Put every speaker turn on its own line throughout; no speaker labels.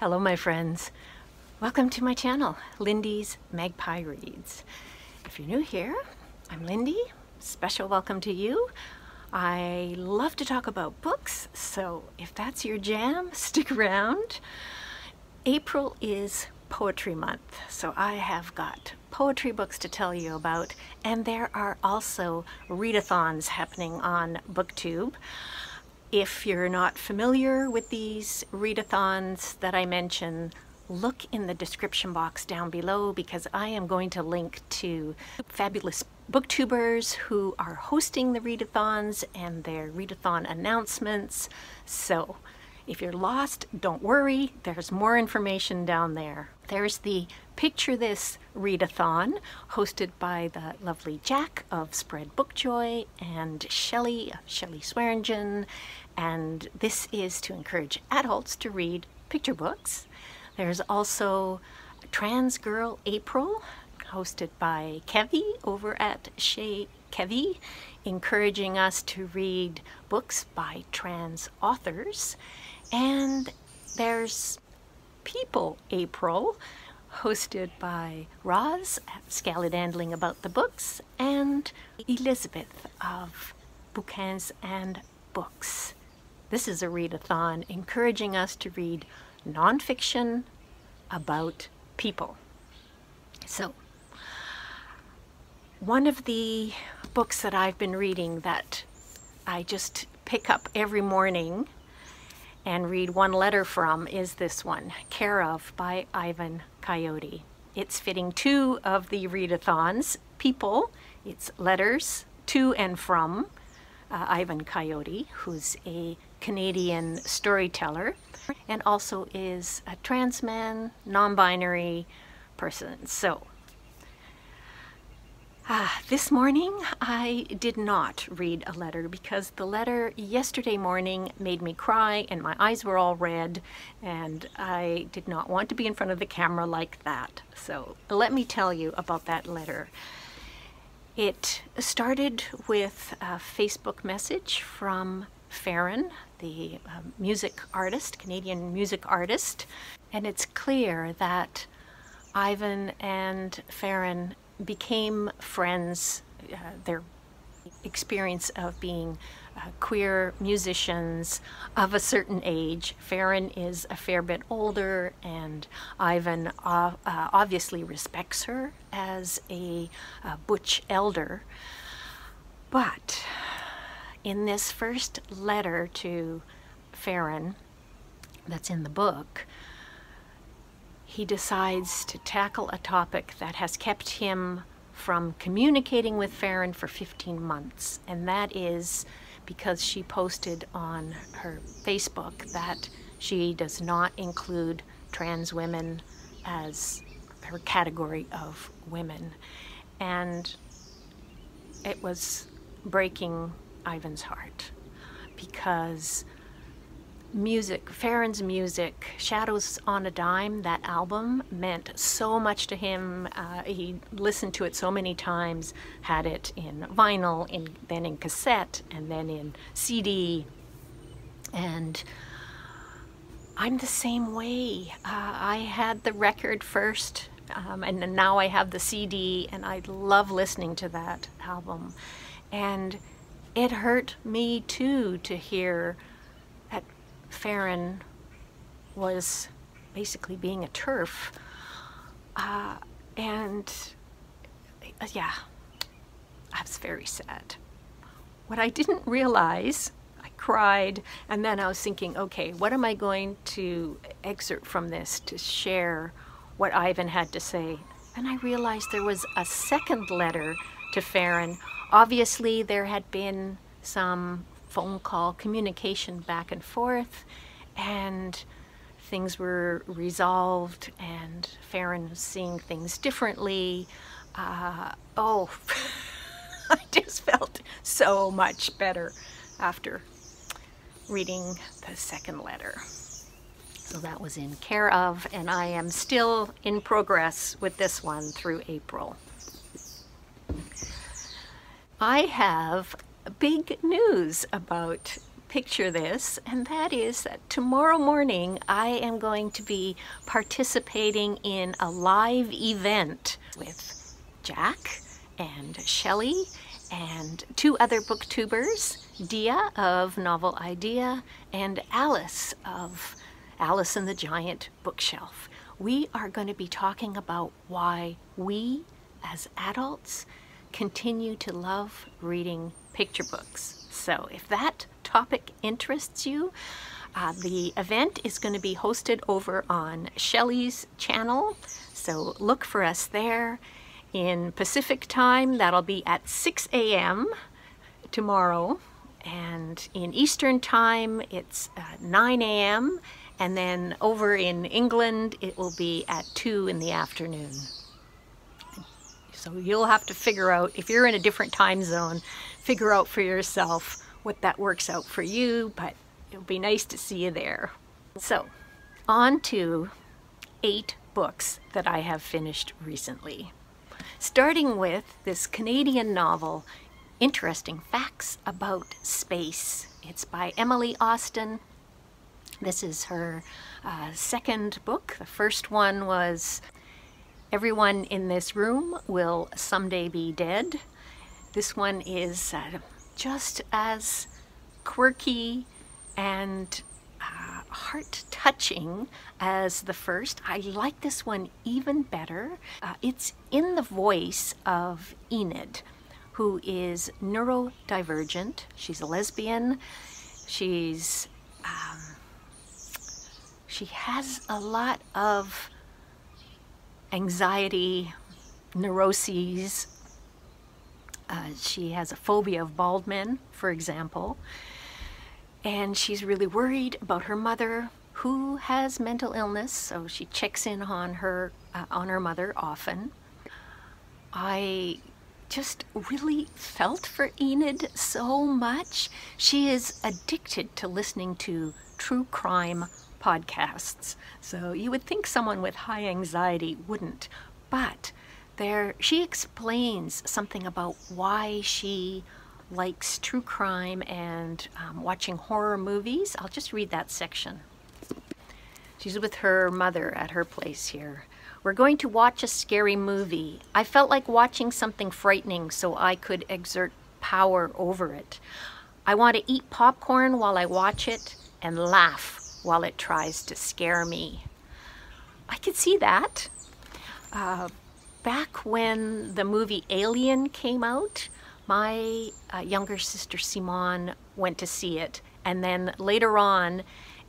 Hello my friends. Welcome to my channel, Lindy's Magpie Reads. If you're new here, I'm Lindy. Special welcome to you. I love to talk about books, so if that's your jam, stick around. April is Poetry Month, so I have got poetry books to tell you about, and there are also readathons happening on BookTube. If you're not familiar with these readathons that I mention, look in the description box down below because I am going to link to fabulous booktubers who are hosting the readathons and their readathon announcements. So if you're lost, don't worry, there's more information down there. There's the Picture This readathon hosted by the lovely Jack of Spread Bookjoy and Shelley, of Shelley Swearingen, and this is to encourage adults to read picture books. There's also Trans Girl April, hosted by Kevy over at Chez Kevy, encouraging us to read books by trans authors. And there's People April, hosted by Roz at Scallydandling About the Books and Elizabeth of Bouquins and Books. This is a readathon encouraging us to read nonfiction about people. So, one of the books that I've been reading that I just pick up every morning and read one letter from is this one, Care of by Ivan Coyote. It's fitting two of the readathons, People, it's letters to and from uh, Ivan Coyote, who's a Canadian storyteller and also is a trans man, non-binary person. So Ah, this morning I did not read a letter because the letter yesterday morning made me cry and my eyes were all red and I did not want to be in front of the camera like that. So let me tell you about that letter. It started with a Facebook message from Ferron, the uh, music artist, Canadian music artist, and it's clear that Ivan and Ferron became friends, uh, their experience of being uh, queer musicians of a certain age. Ferron is a fair bit older, and Ivan uh, uh obviously respects her as a uh, butch elder. But in this first letter to Ferron that's in the book, he decides to tackle a topic that has kept him from communicating with Ferron for 15 months, and that is because she posted on her Facebook that she does not include trans women as her category of women. And it was breaking Ivan's heart because music, Ferron's music, Shadows on a Dime, that album meant so much to him. Uh, he listened to it so many times, had it in vinyl, in, then in cassette, and then in CD. And I'm the same way. Uh, I had the record first, um, and now I have the CD, and I love listening to that album. And it hurt me too to hear Ferron was basically being a TERF. Uh, and uh, yeah, I was very sad. What I didn't realize, I cried, and then I was thinking, okay, what am I going to excerpt from this to share what Ivan had to say? And I realized there was a second letter to Ferron. Obviously, there had been some phone call communication back and forth and things were resolved and Ferron was seeing things differently. Uh, oh, I just felt so much better after reading the second letter. So that was in care of, and I am still in progress with this one through April. I have big news about picture this, and that is that tomorrow morning I am going to be participating in a live event with Jack and Shelley and two other booktubers, Dia of Novel Idea and Alice of Alice and the Giant Bookshelf. We are going to be talking about why we as adults continue to love reading picture books. So if that topic interests you, uh, the event is going to be hosted over on Shelley's channel, so look for us there. In Pacific time, that'll be at 6 a.m. tomorrow, and in Eastern time, it's uh, 9 a.m., and then over in England, it will be at 2 in the afternoon. So you'll have to figure out, if you're in a different time zone, figure out for yourself what that works out for you, but it'll be nice to see you there. So, on to eight books that I have finished recently. Starting with this Canadian novel, Interesting Facts About Space. It's by Emily Austin. This is her uh, second book. The first one was Everyone in this room will someday be dead. This one is uh, just as quirky and uh, heart-touching as the first. I like this one even better. Uh, it's in the voice of Enid, who is neurodivergent. She's a lesbian. She's um, she has a lot of anxiety, neuroses. Uh, she has a phobia of bald men, for example. And she's really worried about her mother, who has mental illness, so she checks in on her, uh, on her mother often. I just really felt for Enid so much. She is addicted to listening to true crime podcasts. So you would think someone with high anxiety wouldn't, but there she explains something about why she likes true crime and um, watching horror movies. I'll just read that section. She's with her mother at her place here. We're going to watch a scary movie. I felt like watching something frightening so I could exert power over it. I want to eat popcorn while I watch it and laugh while it tries to scare me. I could see that. Uh, back when the movie Alien came out, my uh, younger sister Simone went to see it and then later on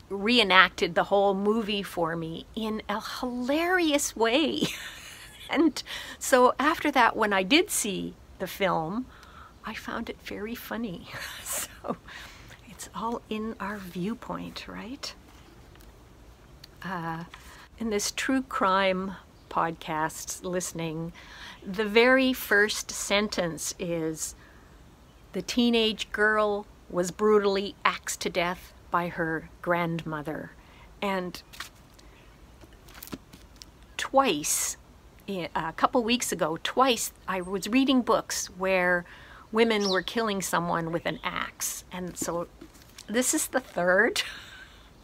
reenacted the whole movie for me in a hilarious way. and so after that, when I did see the film, I found it very funny. so it's all in our viewpoint, right? Uh, in this true crime podcast listening, the very first sentence is the teenage girl was brutally axed to death by her grandmother. And twice, a couple weeks ago, twice I was reading books where women were killing someone with an axe. And so this is the third.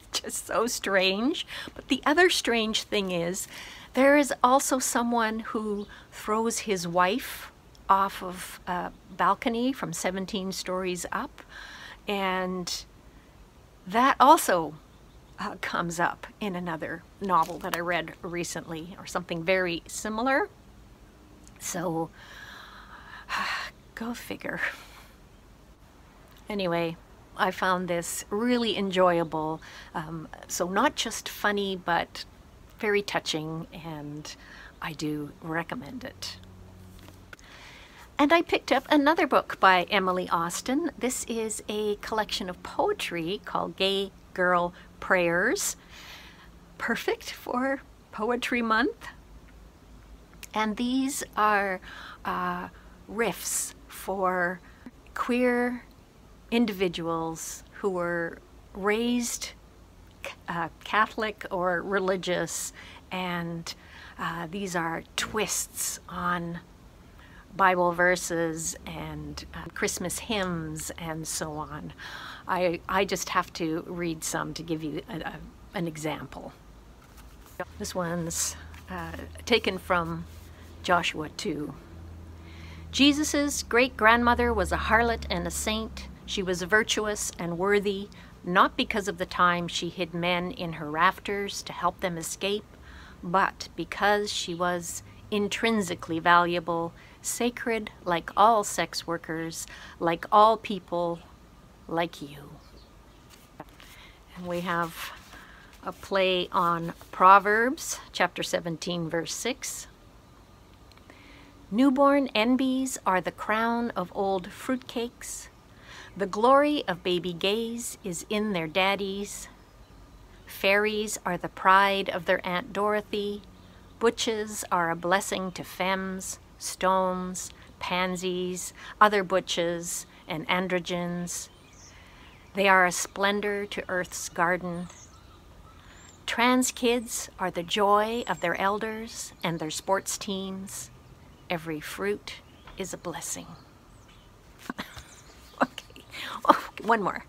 just so strange. But the other strange thing is there is also someone who throws his wife off of a balcony from 17 stories up. And that also uh, comes up in another novel that I read recently or something very similar. So go figure. Anyway, I found this really enjoyable. Um, so not just funny, but very touching, and I do recommend it. And I picked up another book by Emily Austin. This is a collection of poetry called Gay Girl Prayers. Perfect for Poetry Month. And these are uh, riffs for queer individuals who were raised uh, Catholic or religious, and uh, these are twists on Bible verses and uh, Christmas hymns and so on. I, I just have to read some to give you a, a, an example. This one's uh, taken from Joshua 2. Jesus' great grandmother was a harlot and a saint. She was virtuous and worthy, not because of the time she hid men in her rafters to help them escape, but because she was intrinsically valuable, sacred like all sex workers, like all people, like you. And we have a play on Proverbs, chapter 17, verse 6. Newborn enbies are the crown of old fruitcakes. The glory of baby gays is in their daddies. Fairies are the pride of their Aunt Dorothy. Butches are a blessing to femmes, stones, pansies, other butches, and androgynes. They are a splendor to Earth's garden. Trans kids are the joy of their elders and their sports teams. Every fruit is a blessing. Oh, one more.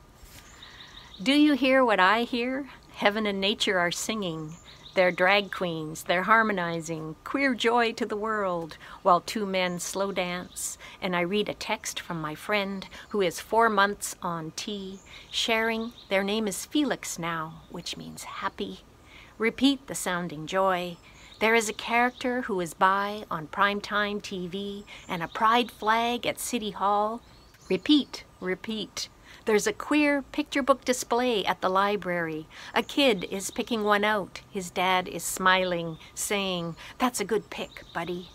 Do you hear what I hear? Heaven and nature are singing. They're drag queens, they're harmonizing, queer joy to the world, while two men slow dance. And I read a text from my friend who is four months on T, sharing their name is Felix now, which means happy. Repeat the sounding joy. There is a character who is bi on primetime TV and a pride flag at City Hall. Repeat, repeat. There's a queer picture book display at the library. A kid is picking one out. His dad is smiling, saying, That's a good pick, buddy.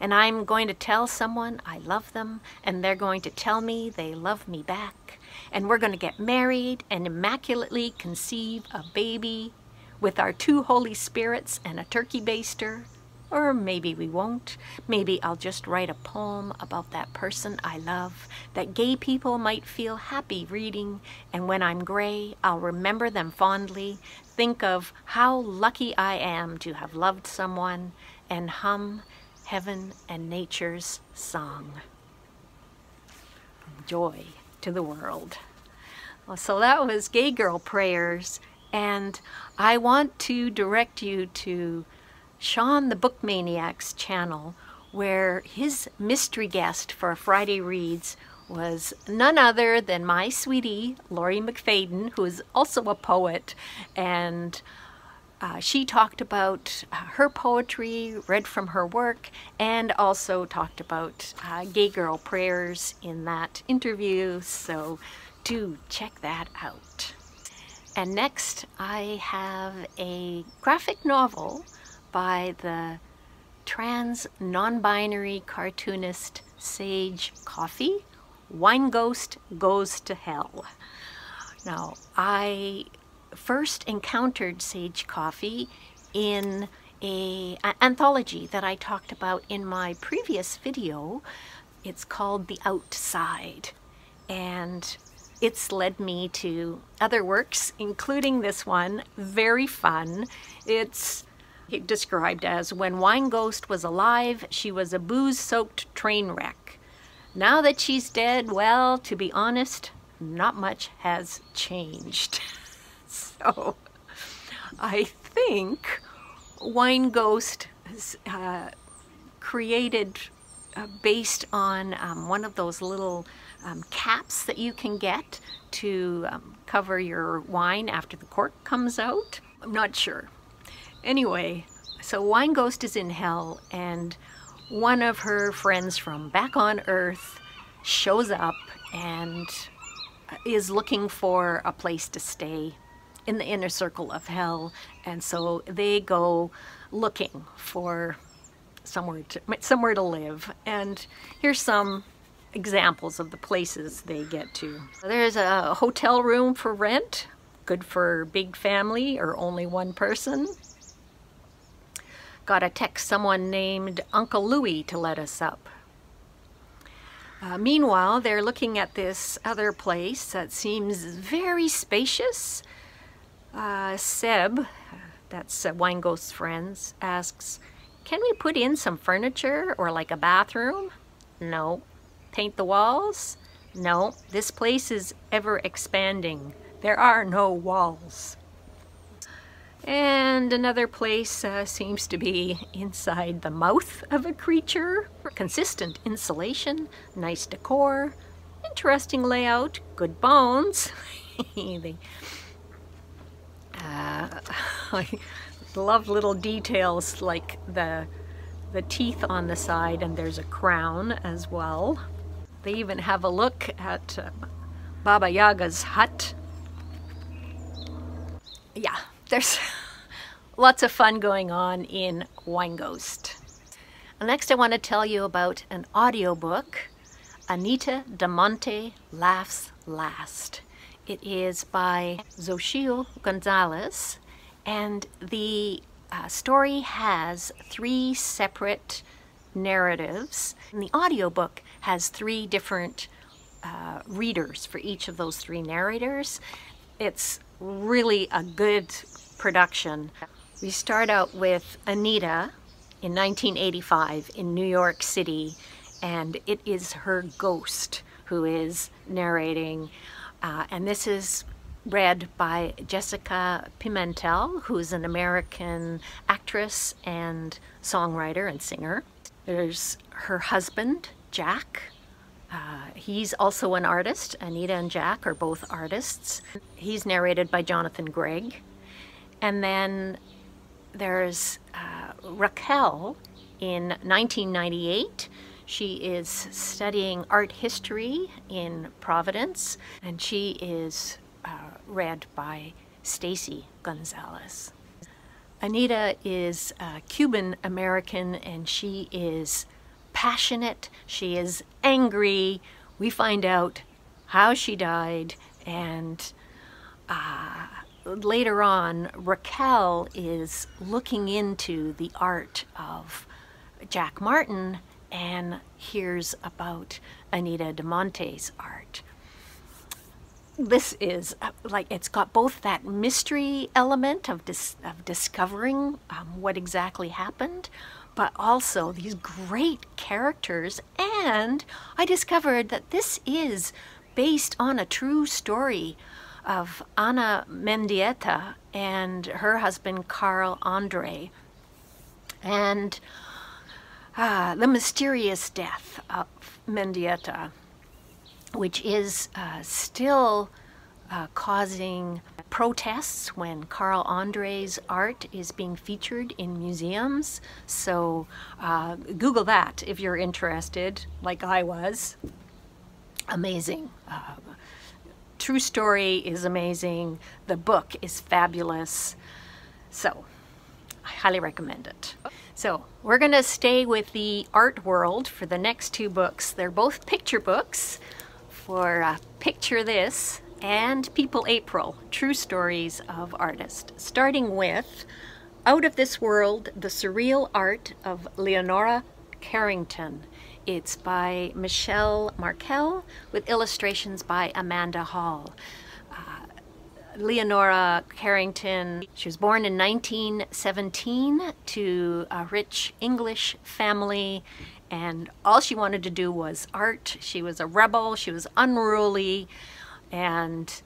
And I'm going to tell someone I love them, and they're going to tell me they love me back. And we're going to get married and immaculately conceive a baby with our two Holy Spirits and a turkey baster. Or maybe we won't. Maybe I'll just write a poem about that person I love that gay people might feel happy reading. And when I'm gray, I'll remember them fondly, think of how lucky I am to have loved someone, and hum heaven and nature's song. Joy to the world. So that was Gay Girl Prayers. And I want to direct you to Sean the Book Maniac's channel, where his mystery guest for Friday Reads was none other than my sweetie, Laurie McFadden, who is also a poet. And uh, she talked about uh, her poetry, read from her work, and also talked about uh, gay girl prayers in that interview. So do check that out. And next I have a graphic novel by the trans non-binary cartoonist Sage Coffey, Wine Ghost Goes to Hell. Now, I first encountered Sage Coffey in a, an anthology that I talked about in my previous video. It's called The Outside. And it's led me to other works, including this one, very fun. It's described as when Wine Ghost was alive, she was a booze-soaked train wreck. Now that she's dead, well, to be honest, not much has changed. so I think Wine Ghost is uh, created uh, based on um, one of those little um, caps that you can get to um, cover your wine after the cork comes out. I'm not sure. Anyway, so Wine Ghost is in hell and one of her friends from back on Earth shows up and is looking for a place to stay in the inner circle of hell and so they go looking for somewhere to somewhere to live and here's some examples of the places they get to. There's a hotel room for rent, good for big family or only one person. Got to text someone named Uncle Louie to let us up. Uh, meanwhile, they're looking at this other place that seems very spacious. Uh, Seb, that's uh, Wine Ghost's friends, asks, can we put in some furniture or like a bathroom? No. Paint the walls? No. This place is ever expanding. There are no walls. And another place uh, seems to be inside the mouth of a creature. Consistent insulation, nice decor, interesting layout, good bones. they, uh, I love little details like the, the teeth on the side and there's a crown as well. They even have a look at uh, Baba Yaga's hut. Yeah, there's lots of fun going on in Wineghost. Next, I want to tell you about an audiobook, Anita de Monte Laughs Last. It is by Xochitl Gonzalez, and the uh, story has three separate narratives. And the audiobook has three different uh, readers for each of those three narrators. It's really a good production. We start out with Anita in 1985 in New York City, and it is her ghost who is narrating. Uh, and this is read by Jessica Pimentel, who's an American actress and songwriter and singer. There's her husband, Jack, uh, he's also an artist. Anita and Jack are both artists. He's narrated by Jonathan Gregg. And then there's uh, Raquel in 1998. She is studying art history in Providence, and she is uh, read by Stacy Gonzalez. Anita is Cuban American, and she is passionate, she is angry. We find out how she died, and uh, later on, Raquel is looking into the art of Jack Martin and hears about Anita de Monte's art. This is uh, like it's got both that mystery element of, dis of discovering um, what exactly happened, but also these great characters. And I discovered that this is based on a true story of Ana Mendieta and her husband Carl Andre. And uh, the mysterious death of Mendieta, which is uh, still uh, causing protests when Carl Andre's art is being featured in museums. So uh, Google that if you're interested, like I was. Amazing. True story is amazing. The book is fabulous. So I highly recommend it. So we're going to stay with the art world for the next two books. They're both picture books for uh, Picture This and People April, True Stories of Artists, starting with Out of This World, The Surreal Art of Leonora Carrington. It's by Michelle Markel with illustrations by Amanda Hall. Uh, Leonora Carrington, she was born in 1917 to a rich English family and all she wanted to do was art. She was a rebel, she was unruly, and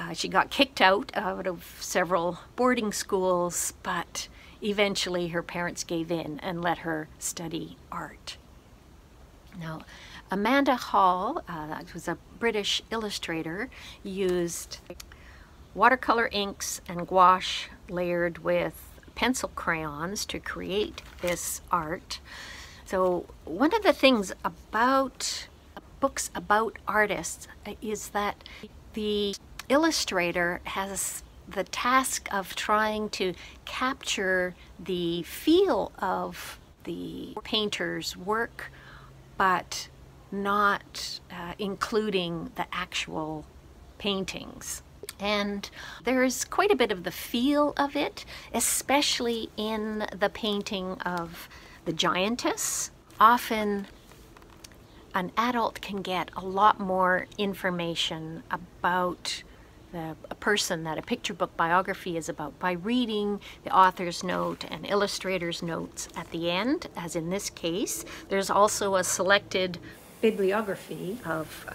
uh, she got kicked out out of several boarding schools, but eventually her parents gave in and let her study art. Now, Amanda Hall, uh, was a British illustrator, used watercolor inks and gouache layered with pencil crayons to create this art. So one of the things about books about artists is that the illustrator has the task of trying to capture the feel of the painter's work, but not uh, including the actual paintings. And there's quite a bit of the feel of it, especially in the painting of the giantess. Often an adult can get a lot more information about the a person that a picture book biography is about by reading the author's note and illustrator's notes at the end, as in this case. There's also a selected bibliography of uh,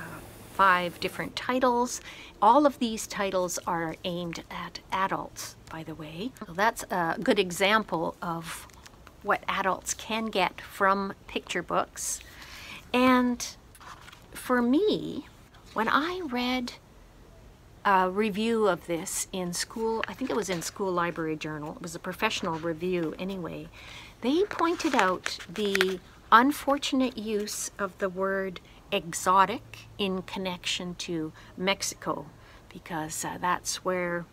five different titles. All of these titles are aimed at adults, by the way. So that's a good example of what adults can get from picture books. And for me, when I read review of this in school, I think it was in School Library Journal, it was a professional review anyway, they pointed out the unfortunate use of the word exotic in connection to Mexico because uh, that's where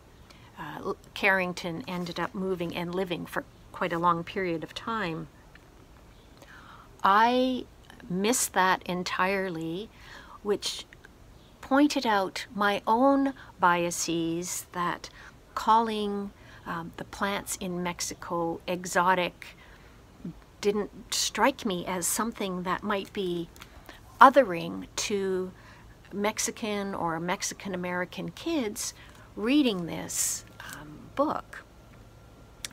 uh, Carrington ended up moving and living for quite a long period of time. I missed that entirely, which pointed out my own biases that calling um, the plants in Mexico exotic didn't strike me as something that might be othering to Mexican or Mexican American kids reading this um, book.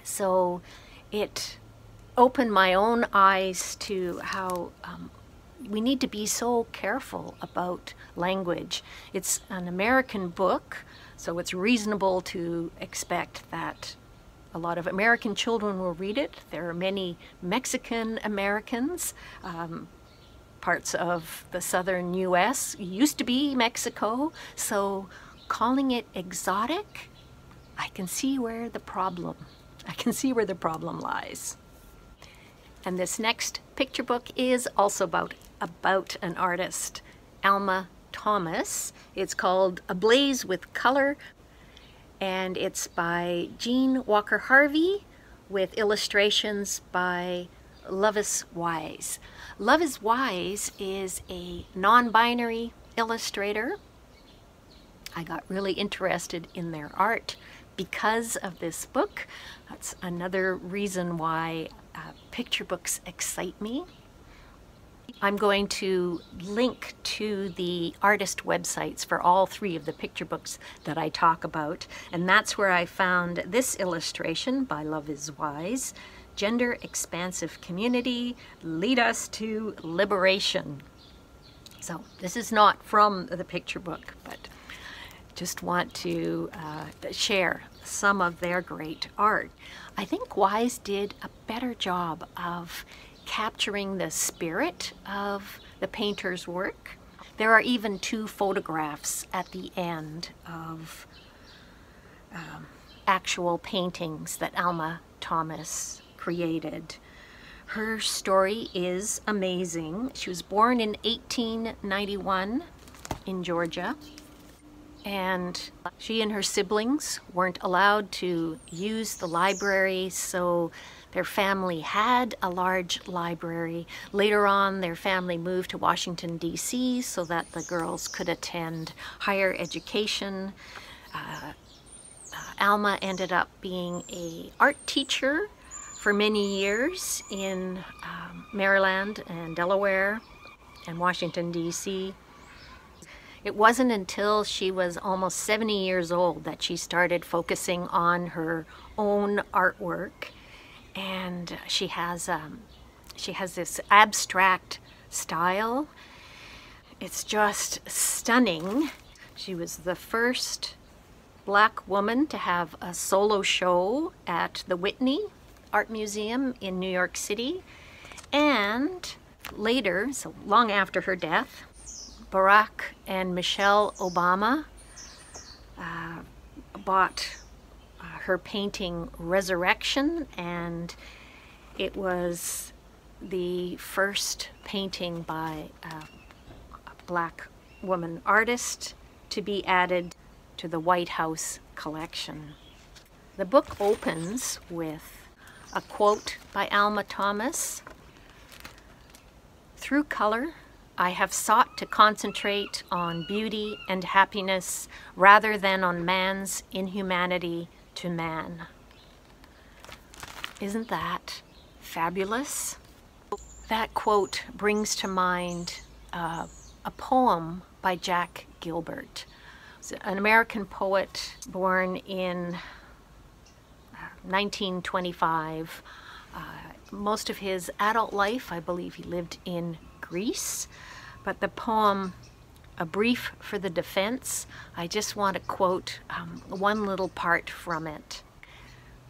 So it opened my own eyes to how um, we need to be so careful about language. It's an American book, so it's reasonable to expect that a lot of American children will read it. There are many Mexican Americans. Um, parts of the southern US used to be Mexico, so calling it exotic, I can see where the problem, I can see where the problem lies. And this next picture book is also about, about an artist, Alma Thomas. It's called Ablaze with Color, and it's by Jeanne Walker Harvey with illustrations by Loveis Wise. Loveis Wise is a non-binary illustrator. I got really interested in their art because of this book. That's another reason why uh, picture books excite me. I'm going to link to the artist websites for all three of the picture books that I talk about, and that's where I found this illustration by Loveis Wise, Gender Expansive Community, Lead Us to Liberation. So this is not from the picture book, but just want to uh, share some of their great art. I think Wise did a better job of capturing the spirit of the painter's work. There are even two photographs at the end of um, actual paintings that Alma Thomas created. Her story is amazing. She was born in 1891 in Georgia and she and her siblings weren't allowed to use the library so their family had a large library. Later on their family moved to Washington DC so that the girls could attend higher education. Uh, uh, Alma ended up being a art teacher for many years in um, Maryland and Delaware and Washington, D.C. It wasn't until she was almost 70 years old that she started focusing on her own artwork. And she has, um, she has this abstract style. It's just stunning. She was the first black woman to have a solo show at the Whitney Art Museum in New York City. And later, so long after her death, Barack and Michelle Obama uh, bought her painting Resurrection and it was the first painting by a black woman artist to be added to the White House collection. The book opens with a quote by Alma Thomas. Through color, I have sought to concentrate on beauty and happiness rather than on man's inhumanity to man. Isn't that fabulous? That quote brings to mind uh, a poem by Jack Gilbert an American poet born in 1925. Uh, most of his adult life, I believe he lived in Greece. But the poem, A Brief for the Defense, I just want to quote um, one little part from it.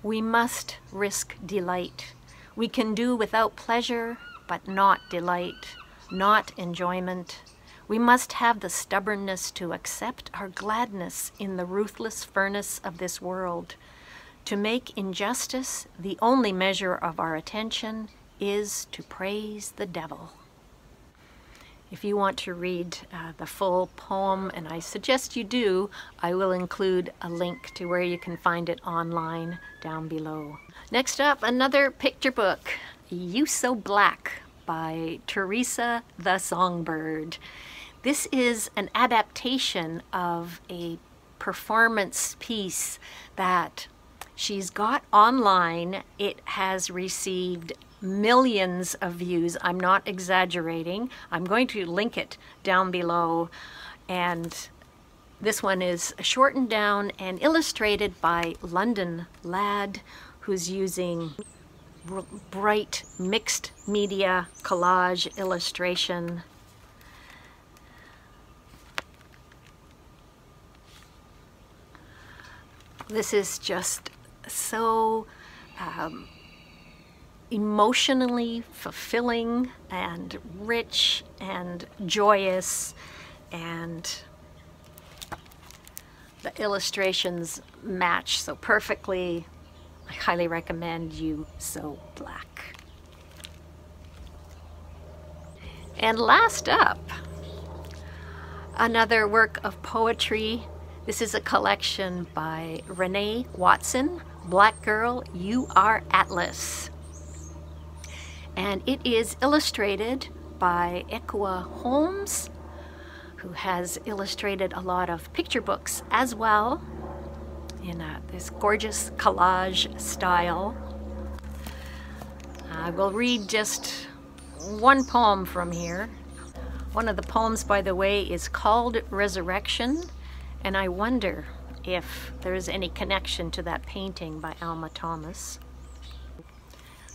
We must risk delight. We can do without pleasure, but not delight, not enjoyment. We must have the stubbornness to accept our gladness in the ruthless furnace of this world. To make injustice the only measure of our attention is to praise the devil. If you want to read uh, the full poem, and I suggest you do, I will include a link to where you can find it online down below. Next up, another picture book, You So Black by Theresa the Songbird. This is an adaptation of a performance piece that she's got online. It has received millions of views. I'm not exaggerating. I'm going to link it down below. And this one is shortened down and illustrated by London Ladd, who's using bright mixed media collage illustration. This is just so um, emotionally fulfilling and rich and joyous and the illustrations match so perfectly. I highly recommend You So Black. And last up, another work of poetry. This is a collection by Renee Watson, Black Girl, You Are Atlas. And it is illustrated by Ekua Holmes, who has illustrated a lot of picture books as well in uh, this gorgeous collage style. I will read just one poem from here. One of the poems, by the way, is called Resurrection, and I wonder if there's any connection to that painting by Alma Thomas.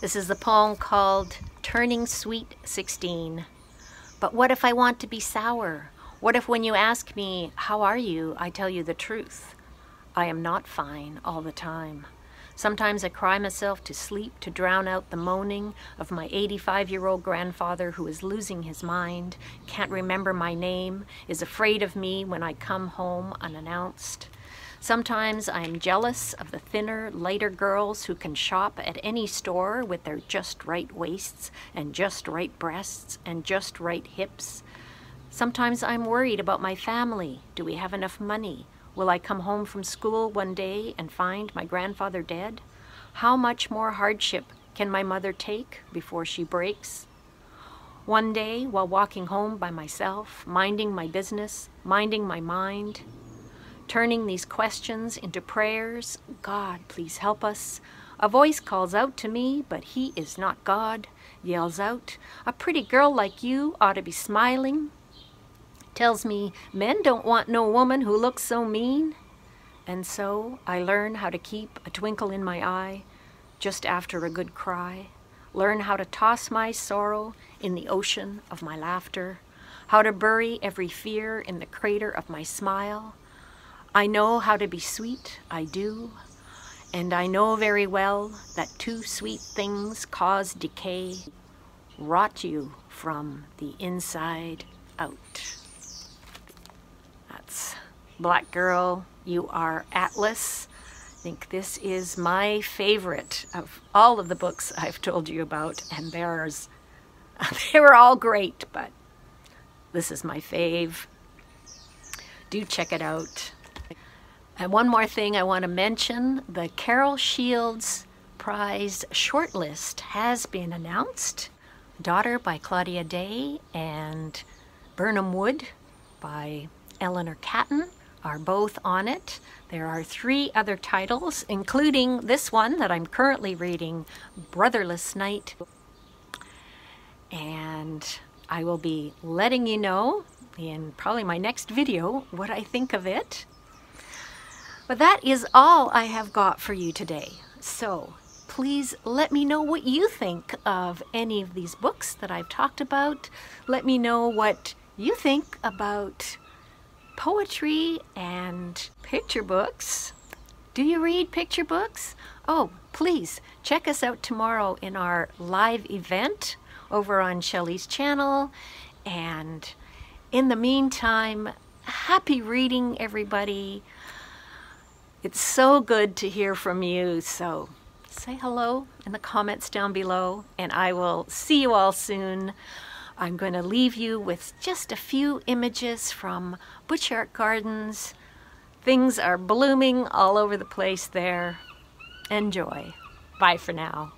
This is the poem called Turning Sweet 16. But what if I want to be sour? What if when you ask me, how are you, I tell you the truth? I am not fine all the time. Sometimes I cry myself to sleep to drown out the moaning of my 85 year old grandfather who is losing his mind, can't remember my name, is afraid of me when I come home unannounced. Sometimes I am jealous of the thinner, lighter girls who can shop at any store with their just right waists and just right breasts and just right hips. Sometimes I'm worried about my family. Do we have enough money? Will I come home from school one day and find my grandfather dead? How much more hardship can my mother take before she breaks? One day, while walking home by myself, minding my business, minding my mind, turning these questions into prayers. God, please help us. A voice calls out to me, but he is not God, yells out, A pretty girl like you ought to be smiling. Tells me, men don't want no woman who looks so mean. And so I learn how to keep a twinkle in my eye just after a good cry. Learn how to toss my sorrow in the ocean of my laughter. How to bury every fear in the crater of my smile I know how to be sweet, I do, and I know very well that two sweet things cause decay, rot you from the inside out. That's Black Girl, You Are Atlas. I think this is my favorite of all of the books I've told you about, and there's, they were all great, but this is my fave. Do check it out. And one more thing I want to mention, the Carol Shields Prize shortlist has been announced. Daughter by Claudia Dey and Birnam Wood by Eleanor Catton are both on it. There are three other titles, including this one that I'm currently reading, Brotherless Night. And I will be letting you know in probably my next video what I think of it. But that is all I have got for you today. So please let me know what you think of any of these books that I've talked about. Let me know what you think about poetry and picture books. Do you read picture books? Oh, please check us out tomorrow in our live event over on Shelley's channel. And in the meantime, happy reading, everybody. It's so good to hear from you. So say hello in the comments down below, and I will see you all soon. I'm going to leave you with just a few images from Butchart Gardens. Things are blooming all over the place there. Enjoy. Bye for now.